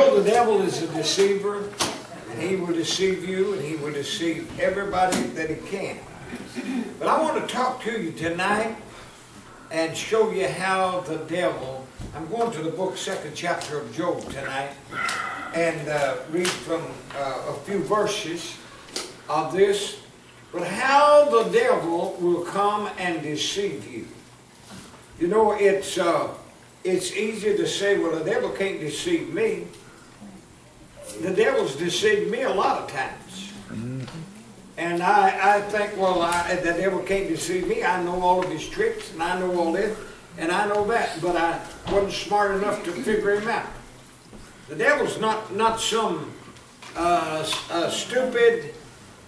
know the devil is a deceiver, and he will deceive you, and he will deceive everybody that he can. But I want to talk to you tonight and show you how the devil, I'm going to the book, second chapter of Job tonight, and uh, read from uh, a few verses of this, but how the devil will come and deceive you. You know, it's, uh, it's easy to say, well, the devil can't deceive me. The devil's deceived me a lot of times. And I, I think, well, I, the devil can't deceive me. I know all of his tricks, and I know all this, and I know that, but I wasn't smart enough to figure him out. The devil's not, not some uh, uh, stupid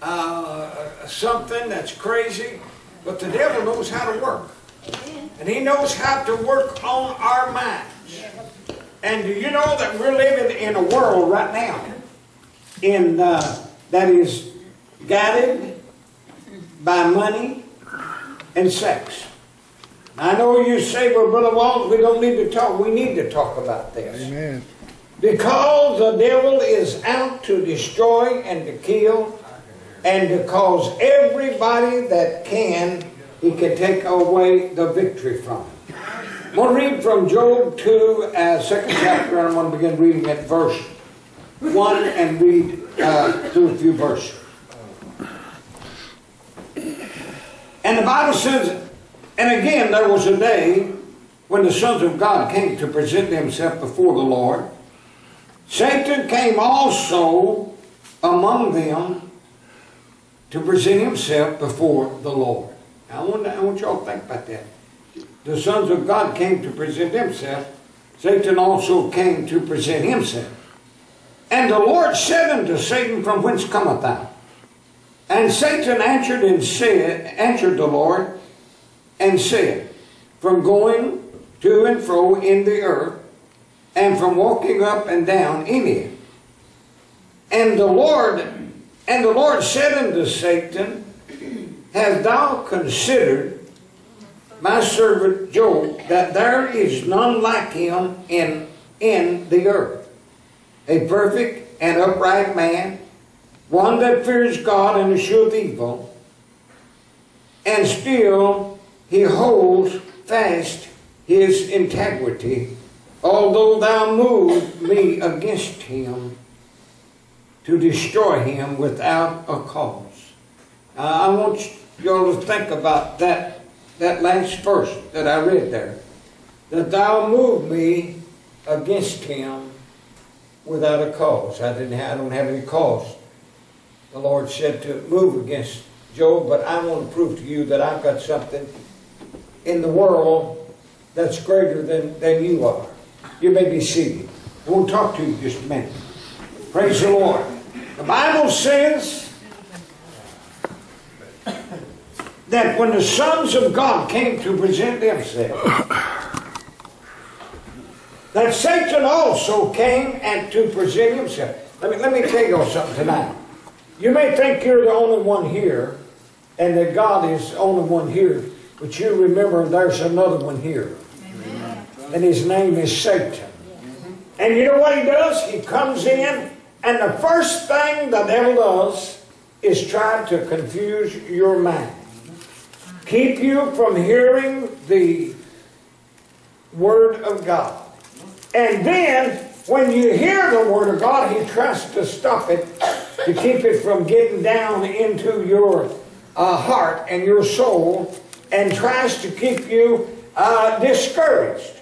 uh, something that's crazy, but the devil knows how to work. And he knows how to work on our minds. And do you know that we're living in a world right now in uh, that is guided by money and sex. I know you say, well, Brother Walton, we don't need to talk. We need to talk about this. Amen. Because the devil is out to destroy and to kill and to cause everybody that can, he can take away the victory from. I'm going to read from Job 2, uh, second chapter, and I'm going to begin reading at verse 1 and read uh, through a few verses. And the Bible says, And again there was a day when the sons of God came to present themselves before the Lord. Satan came also among them to present himself before the Lord. Now, I want, I want y'all to think about that. The sons of God came to present themselves. Satan also came to present himself. And the Lord said unto Satan, From whence cometh thou? And Satan answered and said, answered the Lord, and said, From going to and fro in the earth, and from walking up and down in it. And the Lord, and the Lord said unto Satan, Hast thou considered my servant Job, that there is none like him in, in the earth, a perfect and upright man, one that fears God and escheweth evil, and still he holds fast his integrity, although thou move me against him to destroy him without a cause. I want y'all to think about that, that last verse that I read there. That thou move me against him without a cause. I didn't I don't have any cause. The Lord said to move against Job, but I want to prove to you that I've got something in the world that's greater than, than you are. You may be seated. We'll talk to you just a minute. Praise the Lord. The Bible says that when the sons of God came to present themselves, that Satan also came and to present himself. Let me, let me tell you something tonight. You may think you're the only one here, and that God is the only one here, but you remember there's another one here. Amen. And his name is Satan. And you know what he does? He comes in, and the first thing the devil does is try to confuse your mind. Keep you from hearing the Word of God. And then, when you hear the Word of God, He tries to stop it, to keep it from getting down into your uh, heart and your soul, and tries to keep you uh, discouraged.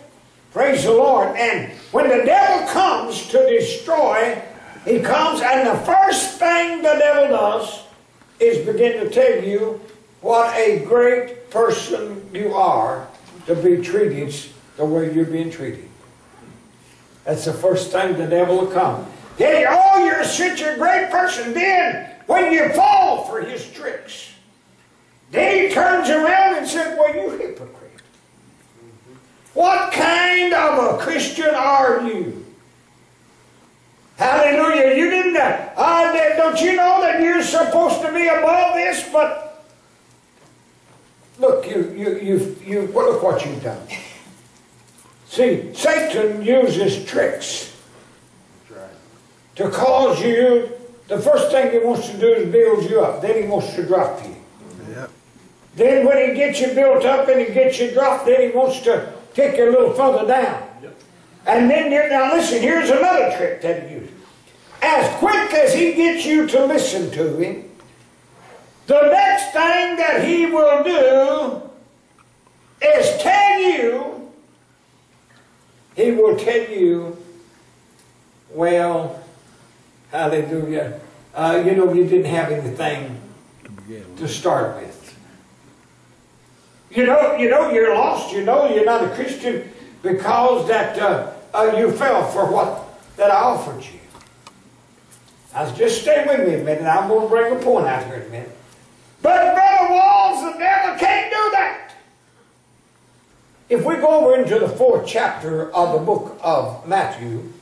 Praise the Lord. And when the devil comes to destroy, he comes, and the first thing the devil does is begin to tell you what a great person you are to be treated the way you're being treated. That's the first thing the devil will come. You, oh, you're such a great person. Then, when you fall for his tricks, then he turns around and says, well, you hypocrite. What kind of a Christian are you? Hallelujah. You didn't, uh, uh, don't you know that you're supposed to be above this? But look, you, you, you, you, look what you've done. See, Satan uses tricks. to cause you, the first thing he wants to do is build you up. Then he wants to drop you. Yep. Then when he gets you built up and he gets you dropped, then he wants to take you a little further down. And then, now listen, here's another trick that he uses. As quick as he gets you to listen to him, the next thing that he will do is tell you, he will tell you, well, hallelujah, uh, you know, you didn't have anything To start with. You know, you know you're lost. You know you're not a Christian because that uh, uh, you fell for what that I offered you. Now just stay with me a minute. I'm going to bring a point out here in a minute. But brother Walls, the devil can't do that. If we go over into the fourth chapter of the book of Matthew,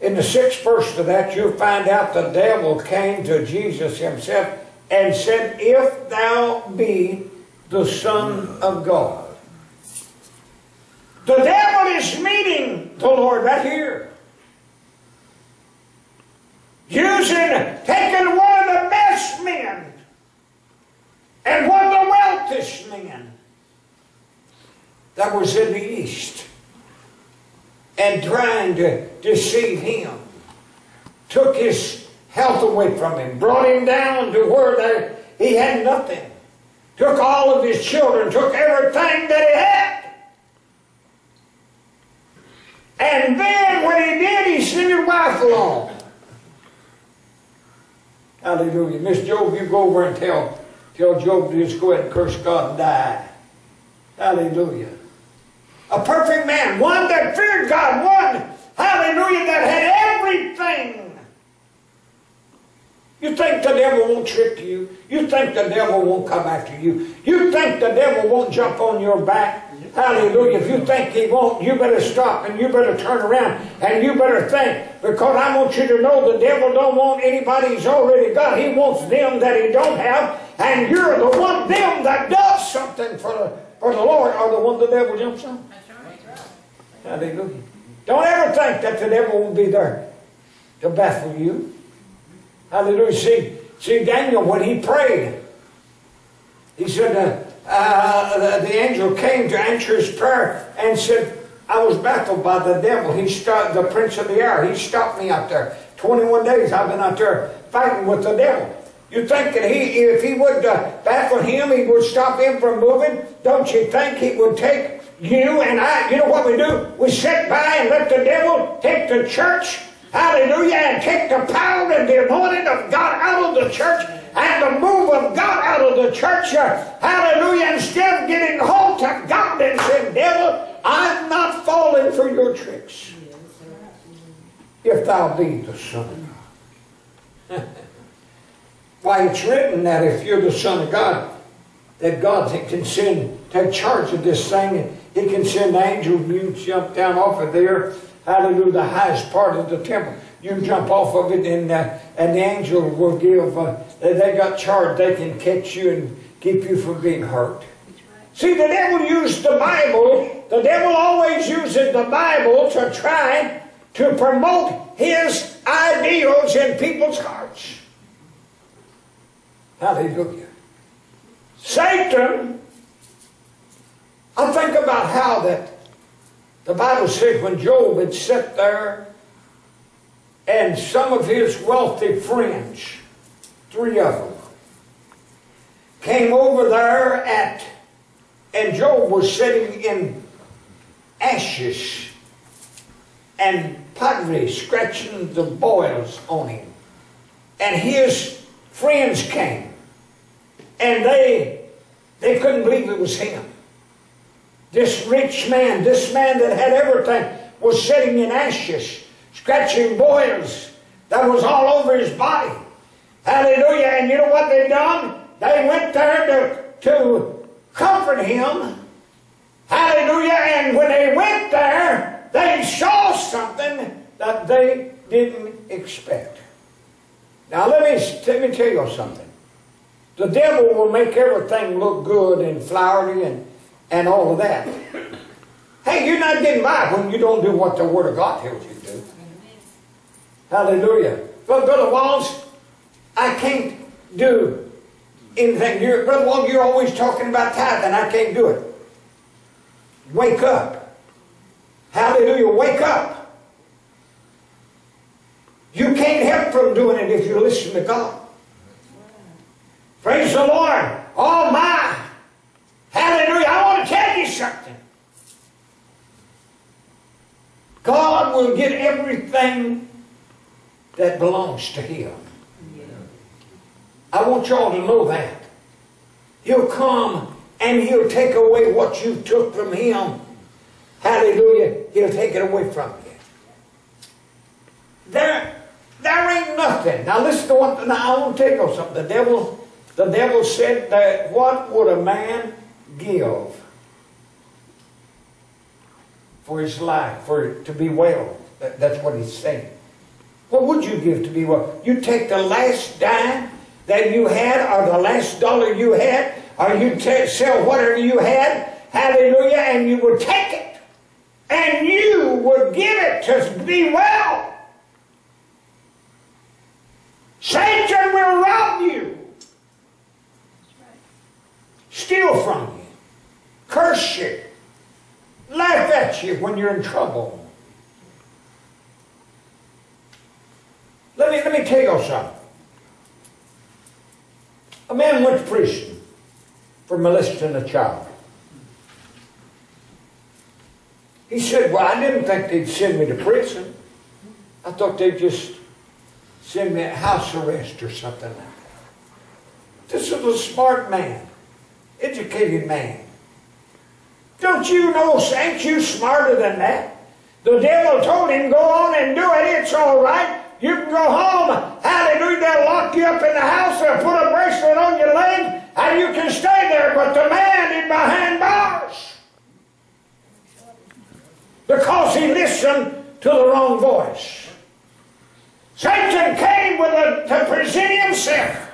in the sixth verse of that, you'll find out the devil came to Jesus himself and said, If thou be the Son of God. The devil is meeting the Lord right here. Using, taking one of the best men and one of the wealthiest men that was in the East and trying to deceive him. Took his health away from him, brought him down to where he had nothing. Took all of his children, took everything that he had. And then when he did, he sent his wife along. Hallelujah. Miss Job, you go over and tell, tell Job to just go ahead and curse God and die. Hallelujah. A perfect man, one that feared God, one, hallelujah, that had everything. You think the devil won't trick you? You think the devil won't come after you? You think the devil won't jump on your back? Hallelujah. If you think he won't, you better stop and you better turn around and you better think. Because I want you to know the devil don't want anybody he's already got. He wants them that he don't have. And you're the one, them that does something for the, for the Lord are the one the devil jumps on. Hallelujah. Don't ever think that the devil will be there to baffle you. Hallelujah. See, see Daniel, when he prayed, he said, uh, uh, the, the angel came to answer his prayer and said, I was baffled by the devil. He stopped, the prince of the air. He stopped me out there. 21 days I've been out there fighting with the devil. You think that he, if he would uh, baffle him, he would stop him from moving? Don't you think he would take you and I, you know what we do? We sit by and let the devil take the church, hallelujah, and take the power and the anointing of God out of the church and the move of God out of the church, hallelujah, instead of getting hold to God and saying, devil, I'm not falling for your tricks. If thou be the Son of God. Why, it's written that if you're the Son of God, that God can send, take charge of this thing, and He can send angels, you jump down off of there, hallelujah, the highest part of the temple. You jump off of it, and, uh, and the angel will give, uh, they got charge, they can catch you and keep you from being hurt. See, the devil used the Bible, the devil always uses the Bible to try to promote his ideals in people's hearts. Hallelujah. Satan, I think about how that the Bible says when Job had sat there and some of his wealthy friends, three of them, came over there at, and Job was sitting in ashes and pottery scratching the boils on him. And his friends came and they they couldn't believe it was him. This rich man, this man that had everything, was sitting in ashes, scratching boils that was all over his body. Hallelujah. And you know what they done? They went there to, to comfort him. Hallelujah. And when they went there, they saw something that they didn't expect. Now let me, let me tell you something. The devil will make everything look good and flowery and, and all of that. Hey, you're not getting by when you don't do what the Word of God tells you to do. Hallelujah. But Brother Walls, I can't do anything. You're, Brother Walls, you're always talking about tithing. I can't do it. Wake up. Hallelujah. Wake up. You can't help from doing it if you listen to God. Praise the Lord. My. Hallelujah. I want to tell you something. God will get everything that belongs to Him. I want y'all to know that. He'll come and He'll take away what you took from Him. Hallelujah. He'll take it away from you. There, there ain't nothing. Now listen to what, now I want to tell you something. The devil, the devil said that what would a man give for his life, for to be well? That, that's what he's saying. What would you give to be well? You take the last dime that you had, or the last dollar you had, or you sell whatever you had, hallelujah, and you would take it, and you would give it to be well. Satan will rob you, steal from you, curse you, laugh at you when you're in trouble. Let me, let me tell you something. A man went to prison for molesting a child. He said, Well, I didn't think they'd send me to prison. I thought they'd just send me house arrest or something like that. This is a smart man, educated man. Don't you know, ain't you smarter than that? The devil told him, go on and do it, it's all right. You can go home. Hallelujah. They'll lock you up in the house. They'll put a bracelet on your leg. And you can stay there. But the man is behind bars. Because he listened to the wrong voice. Satan came with a, to present himself.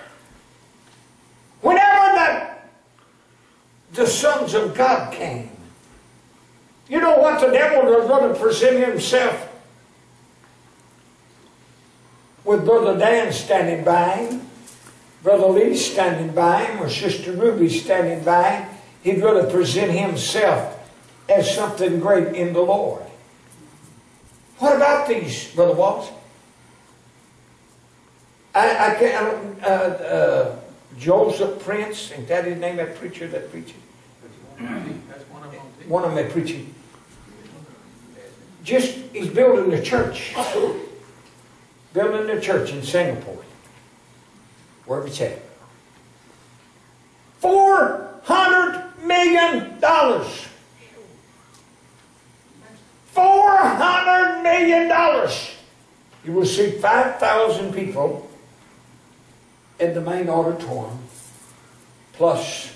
Whenever the, the sons of God came, you know what the devil was going to present himself with Brother Dan standing by him, Brother Lee standing by him, or Sister Ruby standing by him, he'd rather present himself as something great in the Lord. What about these, Brother Walls? I, I can't, uh, uh, Joseph Prince, ain't that his name, that preacher that preaches? That's one of them. One of them that preaching. Just, he's building a church building a church in Singapore, wherever it's at. Four hundred million dollars. Four hundred million dollars. You will see five thousand people in the main auditorium, plus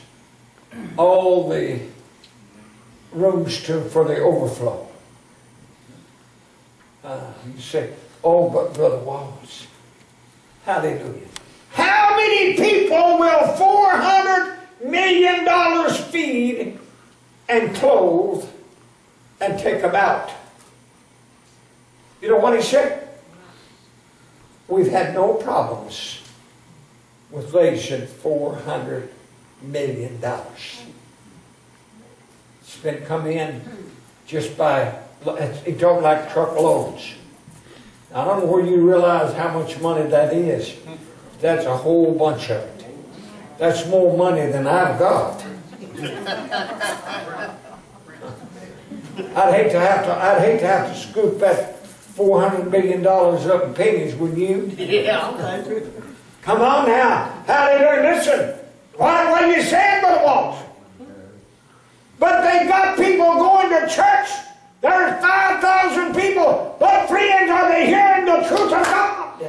all the rooms to for the overflow. Uh, you say, Oh, but Brother Walls, hallelujah. How many people will $400 million feed and clothe and take them out? You know what he said? We've had no problems with raising $400 million. It's been come in just by, he talking like truckloads. I don't know where you realize how much money that is. That's a whole bunch of it. That's more money than I've got. I'd hate to have to. I'd hate to have to scoop that four hundred million dollars up in pennies, wouldn't you? Yeah. Come on now, Hallelujah! Listen, what what you saying, Brother Walls? But they got people going to church there's 5,000 people, but friends, are they hearing the truth of God?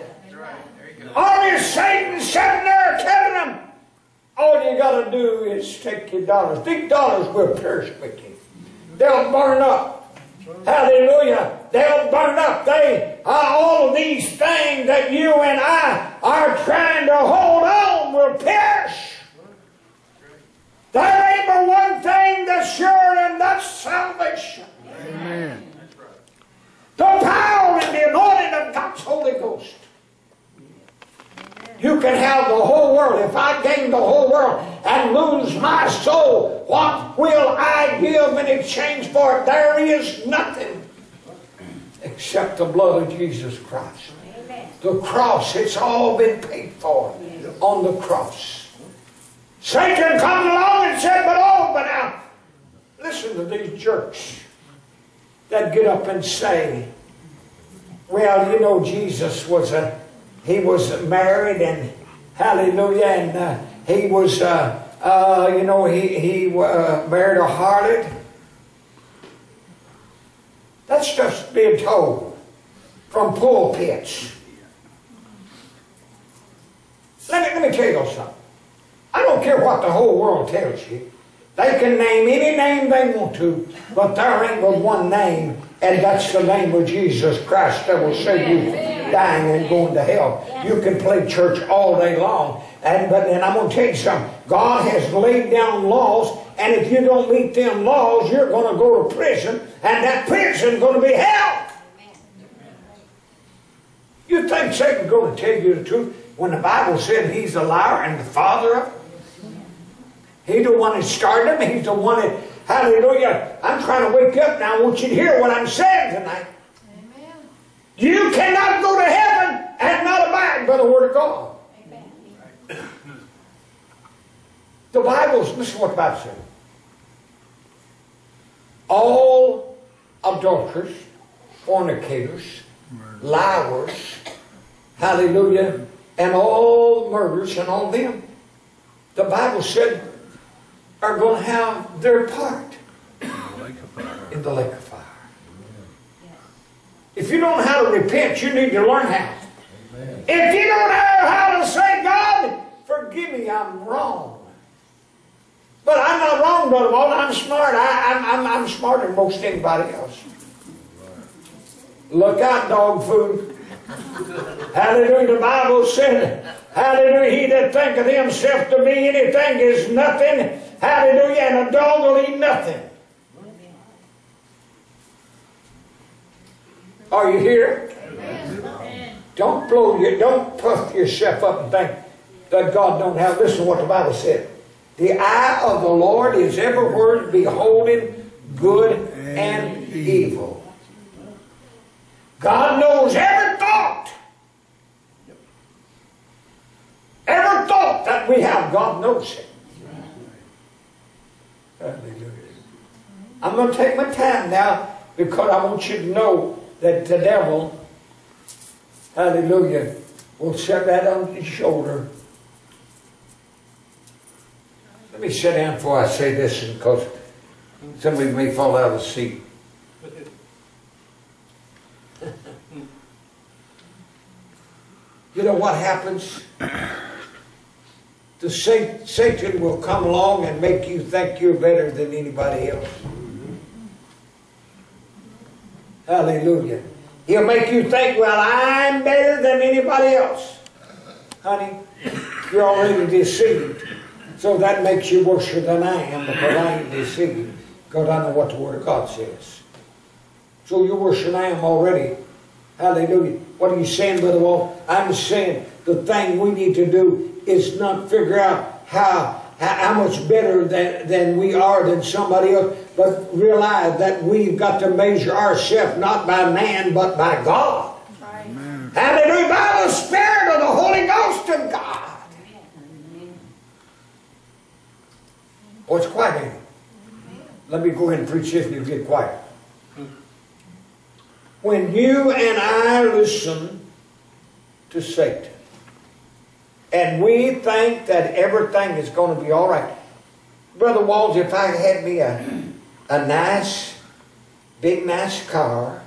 Or is Satan sitting there telling them, all you got to do is take your dollars. These dollars will perish you. They'll burn up. Hallelujah. They'll burn up. They all of these things that you and I are trying to hold on will perish. There ain't but one thing that's sure, and that's salvation. Amen. The power and the anointing of God's Holy Ghost. You can have the whole world. If I gain the whole world and lose my soul, what will I give in exchange for it? There is nothing except the blood of Jesus Christ. Amen. The cross, it's all been paid for yes. on the cross. Satan comes along and said, but oh, but now, listen to these jerks that get up and say, well, you know, Jesus was a, he was married and hallelujah, and uh, he was, uh, uh, you know, he, he uh, married a harlot. That's just being told from pulpits. Let me, let me tell you something. I don't care what the whole world tells you. They can name any name they want to, but there ain't but one name, and that's the name of Jesus Christ that will save you from dying and going to hell. You can play church all day long, and but and I'm going to tell you something. God has laid down laws, and if you don't meet them laws, you're going to go to prison, and that prison's going to be hell. You think Satan's going to tell you the truth when the Bible said he's a liar and the father of it? He's the one that started him. He's the one that, hallelujah. I'm trying to wake you up now. I want you to hear what I'm saying tonight. Amen. You cannot go to heaven and not abide by the Word of God. Amen. The Bible's, listen what the Bible says. All adulterers, fornicators, liars, hallelujah, and all murders and all them. The Bible said are going to have their part in the lake of fire. If you don't know how to repent, you need to learn how. If you don't know how to say, God, forgive me, I'm wrong. But I'm not wrong, Brother Walt. I'm smart. I, am I'm, I'm, I'm smarter than most anybody else. Look out, dog food. Hallelujah. The Bible said, Hallelujah. He that thinketh himself to be anything is nothing. Hallelujah. And a dog will eat nothing. Are you here? Amen. Don't blow you, don't puff yourself up and think that God don't have. Listen to what the Bible said. The eye of the Lord is everywhere beholding good and evil. God knows every thought. Every thought that we have, God knows it. Hallelujah. I'm going to take my time now because I want you to know that the devil, hallelujah, will set that on his shoulder. Let me sit down before I say this because somebody may fall out of the seat. you know what happens? The Satan will come along and make you think you're better than anybody else. Hallelujah. He'll make you think, well, I'm better than anybody else. Honey, you're already deceived. So that makes you worse than I am because I ain't deceived. Because I know what the Word of God says. So you're worse than I am already. Hallelujah. What are you saying, Brother Walt? I'm saying the thing we need to do is not figure out how, how much better than, than we are than somebody else, but realize that we've got to measure ourselves not by man, but by God. Right. Hallelujah. By the Spirit of the Holy Ghost of God. Oh, it's quiet here. Let me go ahead and preach this and you get quiet. When you and I listen to Satan, and we think that everything is going to be all right. Brother Walls, if I had me a, a nice, big, nice car,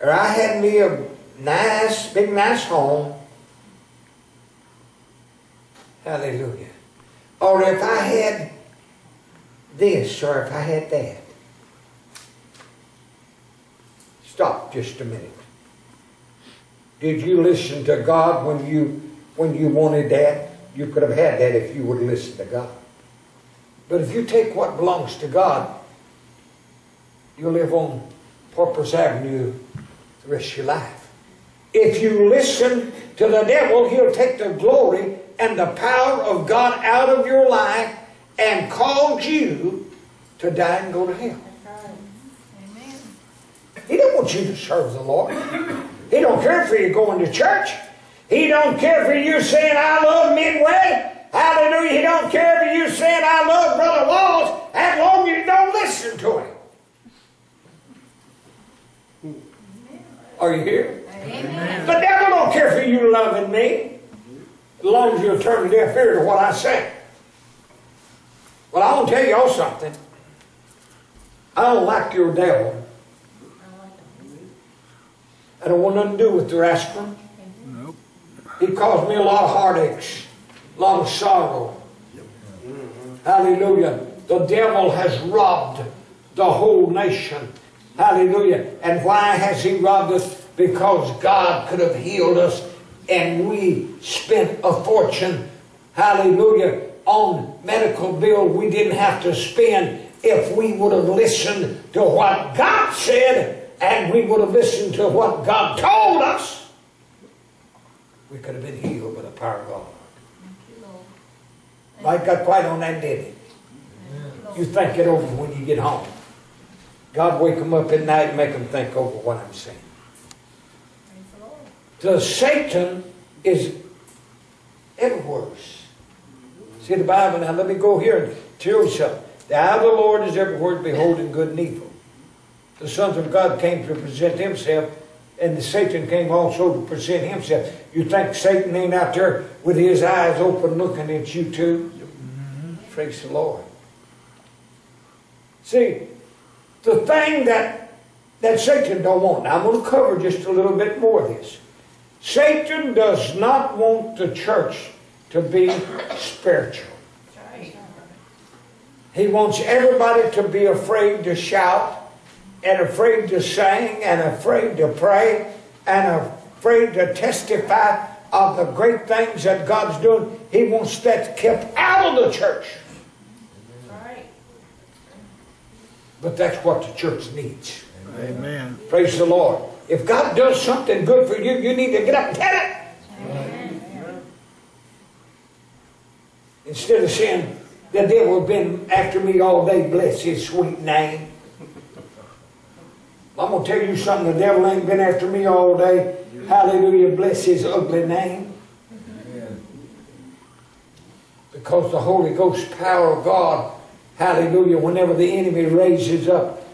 or I had me a nice, big, nice home, hallelujah. Or if I had this, or if I had that. Stop just a minute. Did you listen to God when you when you wanted that, you could have had that if you would listen to God. But if you take what belongs to God, you'll live on Porpoise Avenue the rest of your life. if you listen to the devil, he'll take the glory and the power of God out of your life and cause you to die and go to hell. He don't want you to serve the Lord. He don't care for you going to church. He don't care for you saying, I love Midway. Hallelujah. He don't care for you saying, I love Brother Walls, as long as you don't listen to him. Are you here? Amen. The devil don't care for you loving me, as long as you turn a deaf ear to what I say. Well, I want to tell you all something. I don't like your devil. I don't want nothing to do with the rascal. He caused me a lot of heartaches, a lot of sorrow. Hallelujah. The devil has robbed the whole nation. Hallelujah. And why has he robbed us? Because God could have healed us and we spent a fortune. Hallelujah. On medical bill we didn't have to spend if we would have listened to what God said and we would have listened to what God told us, we could have been healed by the power of God. Life got quiet on that, didn't it? You think it over when you get home. God wake them up at night and make them think over what I'm saying. The Satan is everywhere. See the Bible now. Let me go here and tell you something. The eye of the Lord is everywhere, beholding good and evil the sons of God came to present himself, and Satan came also to present himself. You think Satan ain't out there with his eyes open looking at you too? Mm-hmm. Praise the Lord. See, the thing that, that Satan don't want, I'm going to cover just a little bit more of this. Satan does not want the church to be spiritual. He wants everybody to be afraid to shout and afraid to sing and afraid to pray and afraid to testify of the great things that God's doing. He wants that kept out of the church. But that's what the church needs. Amen. Praise the Lord. If God does something good for you, you need to get up and tell it. Amen. Instead of saying, the devil has been after me all day, bless his sweet name. I'm going to tell you something. The devil ain't been after me all day. Hallelujah. Bless his ugly name. Because the Holy Ghost power of God, hallelujah, whenever the enemy raises up,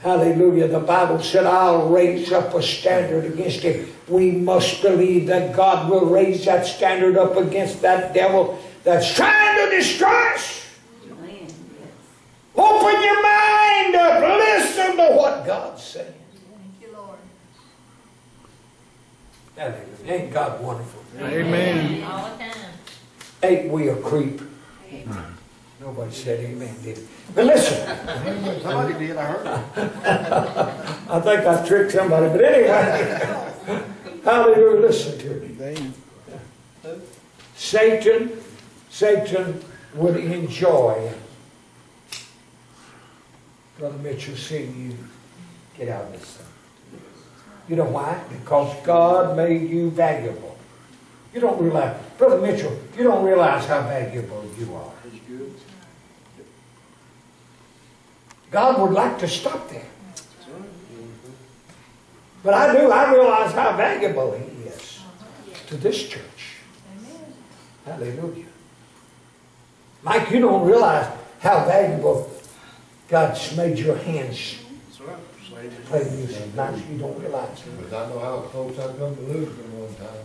hallelujah, the Bible said, I'll raise up a standard against him. We must believe that God will raise that standard up against that devil that's trying to destroy us. Open your mind up. Listen to what God's saying. Thank you, Lord. Hallelujah. Ain't God wonderful? Amen. All the time. Ain't we a creep? Amen. Nobody said amen, did it? But listen. somebody did, I heard I think I tricked somebody, but anyway. Hallelujah, listen to me. Satan, Satan would enjoy Brother Mitchell seeing you get out of this thing. You know why? Because God made you valuable. You don't realize, Brother Mitchell, you don't realize how valuable you are. God would like to stop there. But I do, I realize how valuable He is to this church. Hallelujah. Mike, you don't realize how valuable God's made your hands play music. Now you don't realize it. But I know how close I come to losing one time.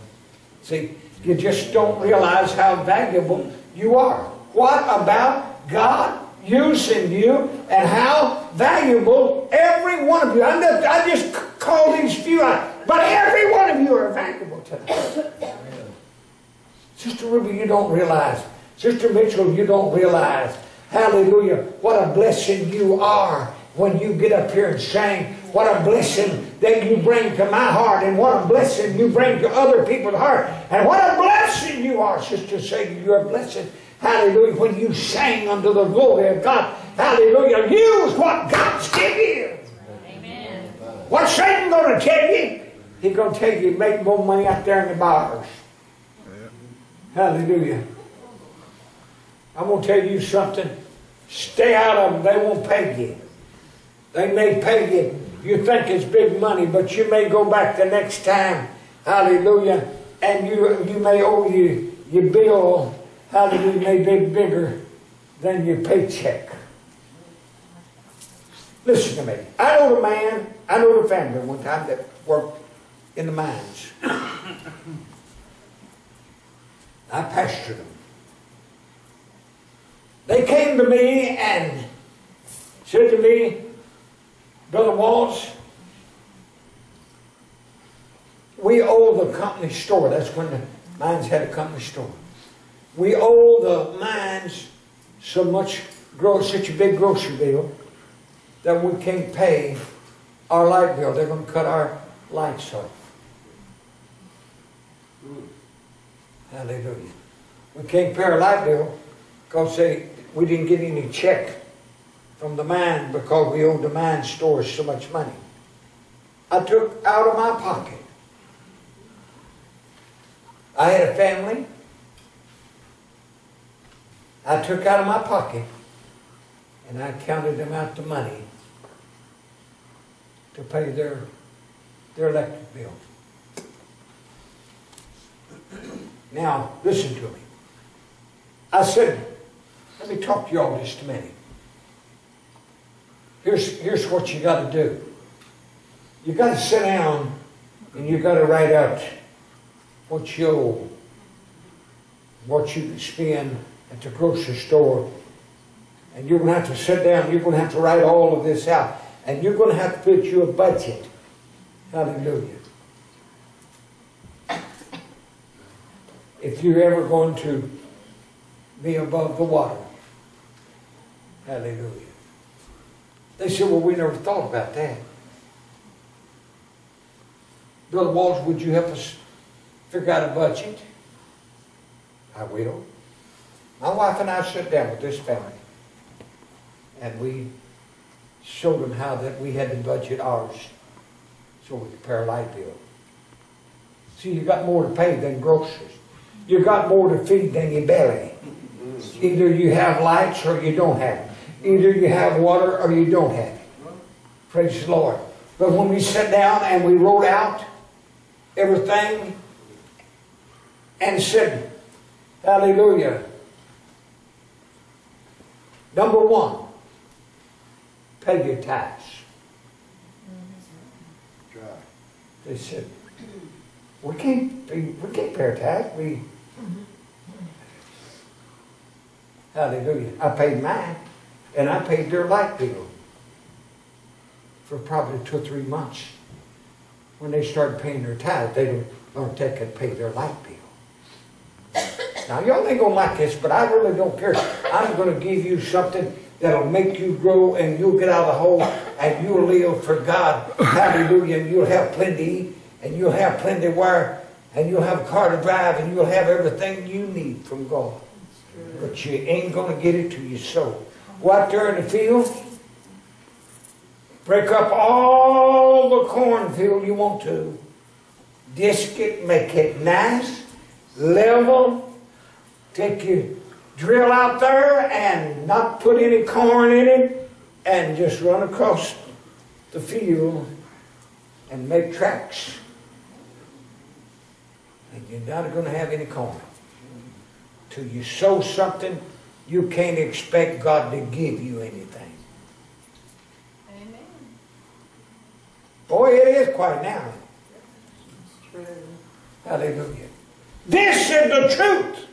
See, you just don't realize how valuable you are. What about God using you and how valuable every one of you, I just, I just call these few out, but every one of you are valuable tonight. Sister Ruby, you don't realize. Sister Mitchell, you don't realize Hallelujah. What a blessing you are when you get up here and sing. What a blessing that you bring to my heart, and what a blessing you bring to other people's heart. And what a blessing you are, Sister Sagan. You're a blessing. Hallelujah. When you sing unto the glory of God. Hallelujah. Use what God's given you. Amen. What's Satan going to tell you? He's going to tell you make more money out there in the bars. Hallelujah. I'm going to tell you something. Stay out of them. They won't pay you. They may pay you. You think it's big money, but you may go back the next time. Hallelujah. And you, you may owe you your bill. Hallelujah. May be bigger than your paycheck. Listen to me. I know the man, I know the family one time that worked in the mines. I pastored them. They came to me and said to me, Brother Walls, we owe the company store. That's when the mines had a company store. We owe the mines so much, such a big grocery bill that we can't pay our light bill. They're going to cut our lights off. Hmm. Hallelujah. We can't pay our light bill because they, we didn't get any check from the mine because we owed the mine stores so much money. I took out of my pocket. I had a family. I took out of my pocket and I counted them out the money to pay their, their electric bill. Now, listen to me. I said, let me talk to y'all just a minute. Here's, here's what you got to do. You got to sit down and you got to write out what you owe, what you can spend at the grocery store. And you're going to have to sit down, you're going to have to write all of this out. And you're going to have to put you a budget. Hallelujah. If you're ever going to be above the water. Hallelujah. They said, well, we never thought about that. Brother Walls, would you help us figure out a budget? I will. My wife and I sat down with this family and we showed them how that we had to budget ours so we could pay our light bill. See, you got more to pay than groceries. You got more to feed than your belly. Either you have lights or you don't have it. Either you have water or you don't have it. Praise the Lord. But when we sat down and we wrote out everything and said, Hallelujah. Number one, pay your tithes. They said, we can't, pay- we can't pay our tithes. We, mm-hmm. hallelujah. I paid mine, and I paid their light bill for probably two or three months. When they started paying their tithes, they don't, learn they could pay their light bill. Now, y'all ain't gonna like this, but I really don't care. I'm gonna give you something that'll make you grow and you'll get out of the hole and you'll live for God. Hallelujah. And you'll have plenty to eat and you'll have plenty to wear and you'll have a car to drive and you'll have everything you need from God. But you ain't gonna get it till you sow. There in the field, break up all the cornfield you want to, disc it, make it nice, level, take your drill out there and not put any corn in it and just run across the field and make tracks. And you're not going to have any corn. Till you sow something, you can't expect God to give you anything. Amen. Boy, it is quiet now. Hallelujah. This is the truth.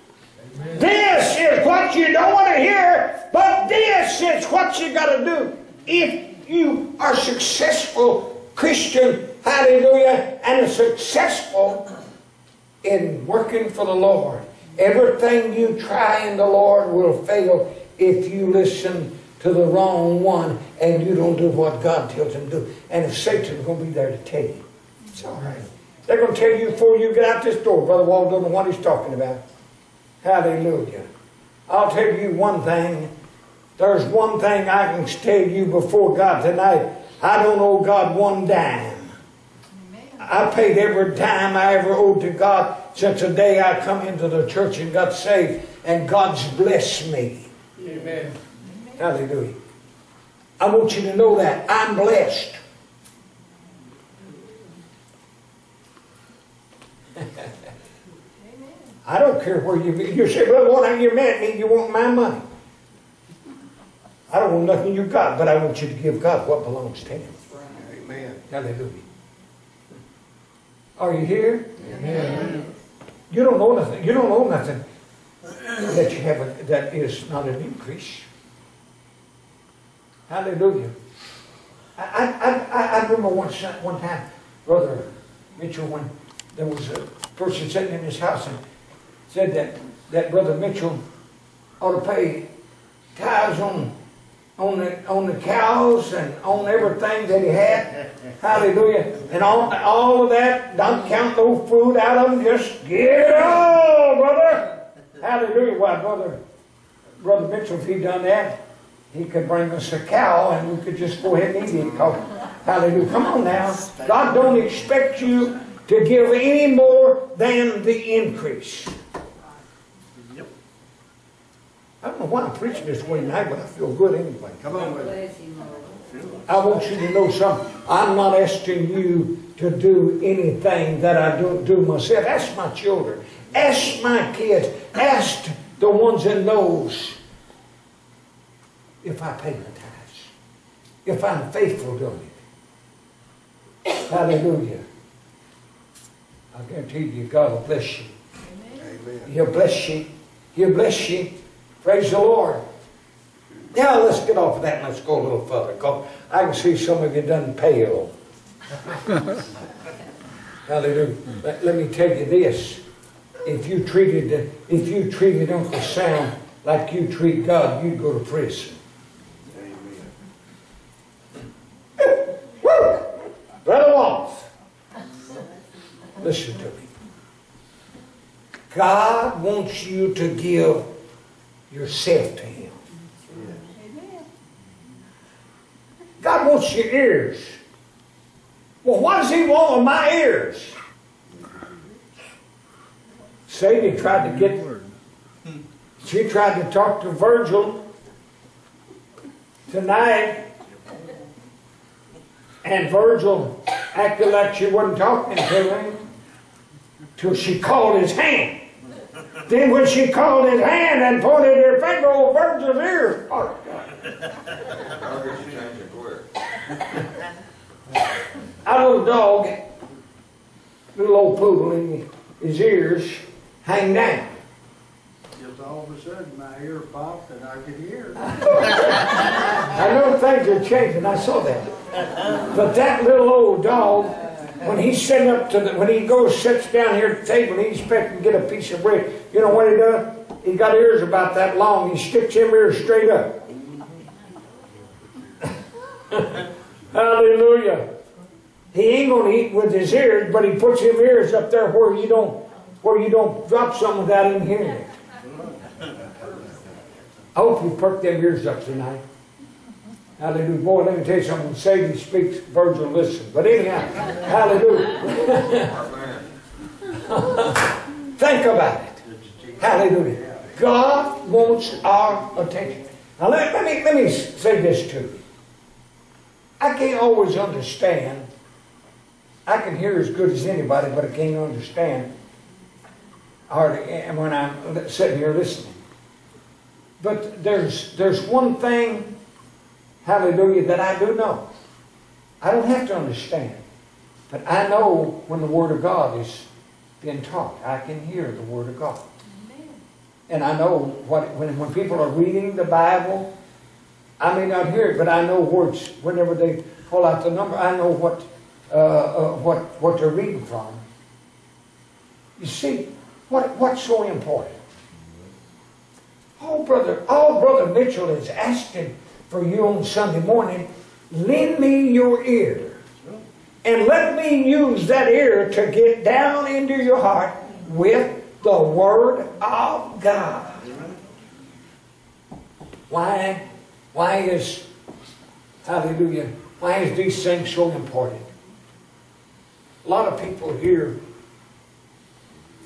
This is what you don't want to hear, but this is what you got to do. If you are successful Christian, hallelujah, and successful in working for the Lord, everything you try in the Lord will fail if you listen to the wrong one and you don't do what God tells him to do. And if Satan's going to be there to tell you, it's all right. They're going to tell you before you get out this door. Brother Wall don't know what he's talking about. Hallelujah. I'll tell you one thing. There's one thing I can tell you before God tonight. I don't owe God one dime. Amen. I, I paid every dime I ever owed to God since the day I come into the church and got saved, and God's blessed me. Amen. Hallelujah. I want you to know that. I'm blessed. I don't care where you You say, well, what are you met me, you want my money. I don't want nothing you've got, but I want you to give God what belongs to Him. Amen. Hallelujah. Are you here? Amen. You don't know nothing. You don't know nothing that you have a, that is not an increase. Hallelujah. I, I, I, I remember one, one time, Brother Mitchell, when there was a person sitting in his house and said that, that Brother Mitchell ought to pay tithes on, on the, on the cows and on everything that he had. Hallelujah. And all, all of that, don't count no food out of them, just get it all, brother. Hallelujah. Why, brother, Brother Mitchell, if he'd done that, he could bring us a cow and we could just go ahead and eat it. 'Cause- Hallelujah. Come on now. God don't expect you to give any more than the increase. I don't know why I'm preaching this way tonight, but I feel good anyway. Come on with it. Bless you, Lord. I want you to know something. I'm not asking you to do anything that I don't do myself. Ask my children. Ask my kids. Ask the ones that knows if I pay my tithes. If I'm faithful doing it. Hallelujah. I guarantee you, God will bless you. Amen. He'll bless you. He'll bless you. Praise the Lord. Now let's get off of that and let's go a little further. 'cause I can see some of you done pale. Hallelujah. Let, let me tell you this. If you treated if you treated Uncle Sam like you treat God, you'd go to prison. Woo! Brother Wallace, listen to me. God wants you to give yourself to Him. God wants your ears. Well, what does He want with my ears? Sadie tried to get, she tried to talk to Virgil tonight, and Virgil acted like she wasn't talking to him till she called his hand. Then when she called his hand and pointed her finger over Virgil's ear, oh, Our little dog, little old poodle, in his ears hang down. Just all of a sudden, my ear popped and I could hear. I know things are changing, I saw that. But that little old dog, when he's sitting up to the, when he goes, sits down here at the table, and he's expecting to get a piece of bread, you know what he does? He got ears about that long, he sticks them ears straight up. Hallelujah. He ain't gonna eat with his ears, but he puts him ears up there where you don't, where you don't drop some of that in here. I hope you perk them ears up tonight. Hallelujah. Boy, let me tell you something. Sadie speaks, Virgil listen. But anyhow, hallelujah. Think about it. Hallelujah. God wants our attention. Now let, let me let me say this to you. I can't always understand. I can hear as good as anybody, but I can't understand hardly and when I'm sitting here listening. But there's there's one thing, hallelujah, that I do know. I don't have to understand. But I know when the Word of God is being taught. I can hear the Word of God. Amen. And I know what when, when people are reading the Bible, I may not hear it, but I know words. Whenever they pull out the number, I know what uh, uh, what what they're reading from. You see, what what's so important? Oh, brother, all brother Mitchell is asking for you on Sunday morning. Lend me your ear, and let me use that ear to get down into your heart with the Word of God. Why? Why is Hallelujah? Why is these things so important? A lot of people hear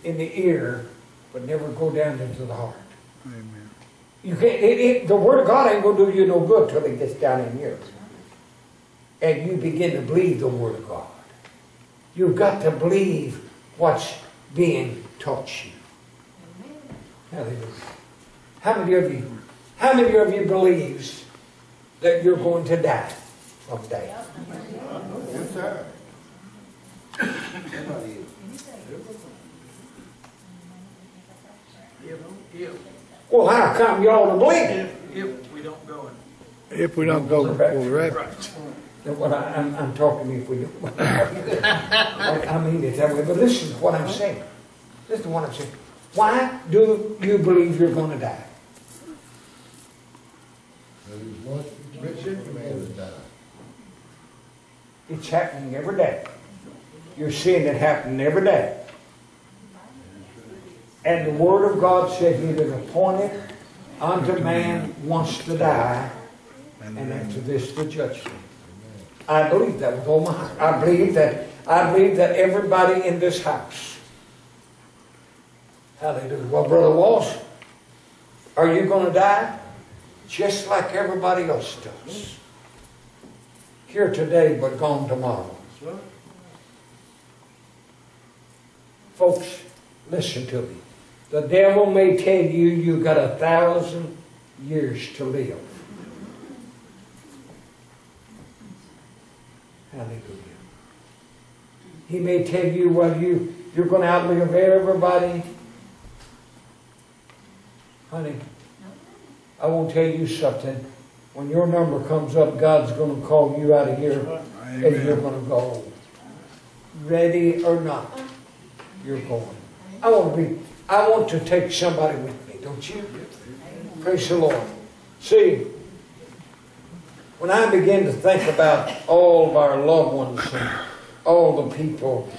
in the ear, but never go down into the heart. Amen. You can't, it, it, the Word of God ain't gonna do you no good till it gets down in you. And you begin to believe the Word of God. You've got to believe what's being taught you. Hallelujah. How many of you, how many of you believes that you're going to die someday? Yes, sir. If, Well, how come y'all don't believe it? if, if we don't go in. If we don't go before the rapture. Right. Then what I, I'm, I'm talking if we do. I I mean it that way, but listen to what I'm saying. Listen to what I'm saying. Why do you believe you're gonna die? It's happening every day. You're seeing it happening every day. And the Word of God said it is appointed unto man once to die, and after this the judgment. I believe that with all my heart. I believe that I believe that everybody in this house. Hallelujah. Well, Brother Walls, are you going to die? Just like everybody else does. Here today, but gone tomorrow. Folks, listen to me. The devil may tell you you've got a thousand years to live. Hallelujah. He may tell you, well, you, you're going to outlive everybody. Honey, I won't tell you something. When your number comes up, God's going to call you out of here and you're going to go. Ready or not, you're going. I want to be, I want to take somebody with me, don't you? Praise the Lord. See, when I begin to think about all of our loved ones and all the people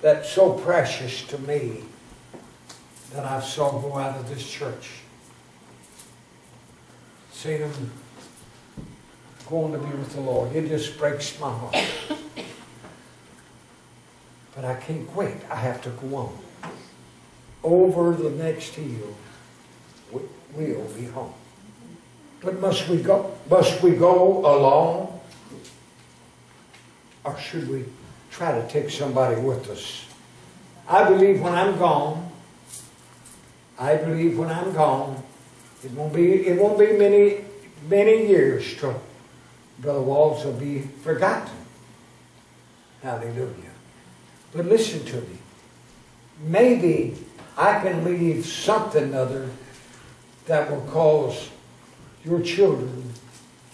that's so precious to me that I saw go out of this church, seeing them going to be with the Lord, it just breaks my heart. But I can't quit. I have to go on. Over the next hill, we- we'll be home. But must we go, must we go alone? Or should we try to take somebody with us? I believe when I'm gone, I believe when I'm gone, it won't be, it won't be many, many years till Brother Walls will be forgotten. Hallelujah. But listen to me. Maybe I can leave something other that will cause your children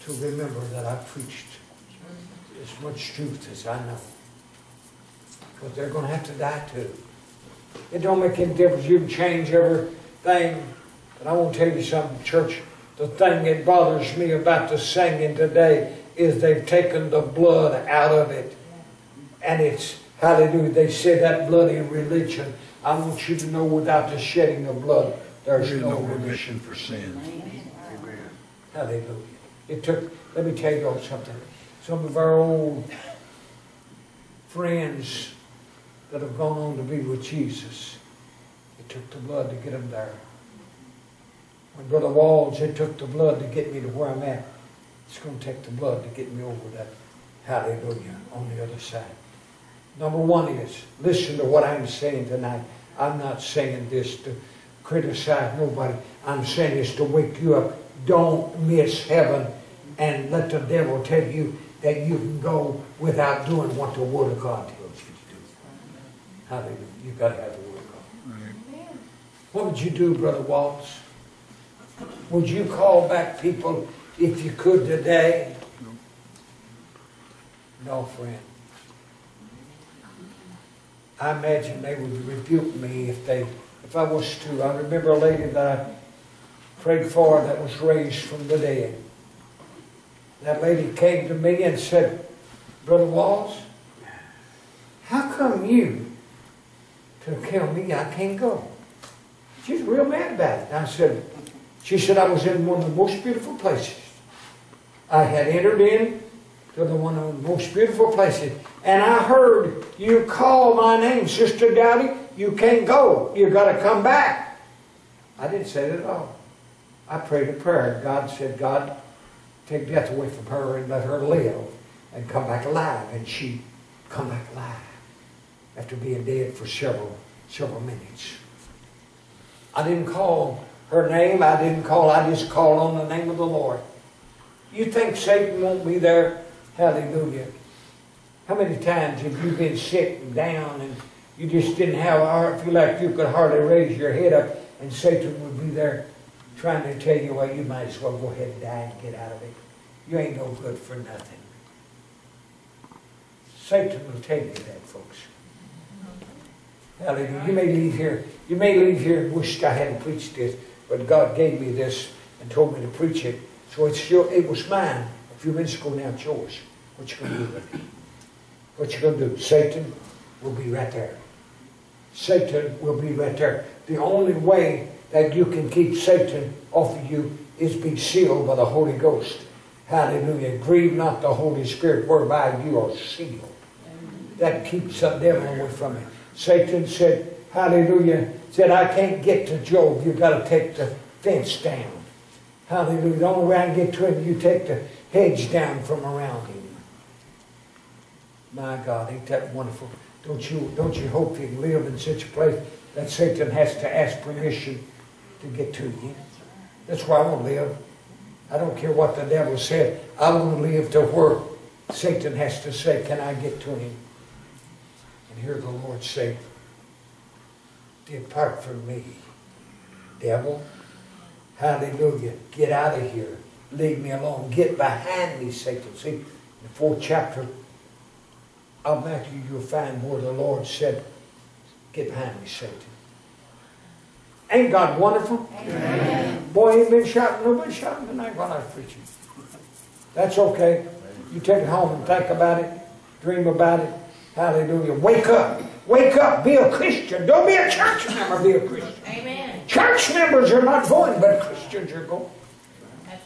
to remember that I preached as much truth as I know. Because they're going to have to die too. It don't make any difference. You can change everything. But I want to tell you something, church. The thing that bothers me about the singing today is they've taken the blood out of it. And it's, hallelujah, they say that bloody religion. I want you to know without the shedding of blood, there's There is no no remission. for sins. Amen. Hallelujah. It took, let me tell you all something. Some of our old friends that have gone on to be with Jesus, it took the blood to get them there. When Brother Walls, it took the blood to get me to where I'm at. It's going to take the blood to get me over that hallelujah on the other side. Number one is, listen to what I'm saying tonight. I'm not saying this to criticize nobody. I'm saying this to wake you up. Don't miss heaven and let the devil tell you that you can go without doing what the Word of God tells you to do. Hallelujah. You've got to have the Word of God. What would you do, Brother Walls? Would you call back people if you could today? No, friend. I imagine they would rebuke me if they, if I was to. I remember a lady that I prayed for that was raised from the dead. That lady came to me and said, Brother Walls, how come you to tell me I can't go? She's real mad about it. I said, she said I was in one of the most beautiful places. I had entered in to the one of the most beautiful places. And I heard you call my name, Sister Dowdy. You can't go. You've got to come back. I didn't say that at all. I prayed a prayer. God said, God, take death away from her and let her live and come back alive. And she come back alive after being dead for several, several minutes. I didn't call her name. I didn't call. I just called on the name of the Lord. You think Satan won't be there? Hallelujah. How many times have you been sick and down and you just didn't have feel like you could hardly raise your head up and Satan would be there trying to tell you, well, you might as well go ahead and die and get out of it. You ain't no good for nothing. Satan will tell you that, folks. Hallelujah. You may leave here, you may leave here and wish I hadn't preached this, but God gave me this and told me to preach it. So it's your, it was mine few minutes ago, now it's. What you gonna do with it? What you gonna do? Satan will be right there. Satan will be right there. The only way that you can keep Satan off of you is be sealed by the Holy Ghost. Hallelujah. Grieve not the Holy Spirit whereby you are sealed. That keeps the devil away from it. Satan said, Hallelujah, said, I can't get to Job. You've got to take the fence down. Hallelujah. The only way I can get to him, you take the hedge down from around him. My God, ain't that wonderful? Don't you, don't you hope you live in such a place that Satan has to ask permission to get to you? That's where I want to live. I don't care what the devil said. I want to live to where Satan has to say, can I get to him? And hear the Lord say, depart from me, devil. Hallelujah. Get out of here. Leave me alone. Get behind me, Satan. See, in the fourth chapter of Matthew, you'll find where the Lord said, Get behind me, Satan. Ain't God wonderful? Amen. Boy, ain't been shouting, nobody shouting tonight while I was preaching. That's okay. You take it home and think about it, dream about it. Hallelujah. Wake up. Wake up. Be a Christian. Don't be a church member. Be a Christian. Amen. Church members are not going, but Christians are going.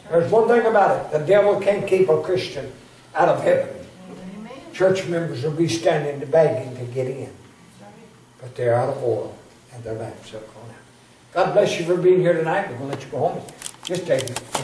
There's one thing about it. The devil can't keep a Christian out of heaven. Amen. Church members will be standing begging to get in. But they're out of oil and their lamps are gone out. God bless you for being here tonight. We're going to let you go home. Just take it.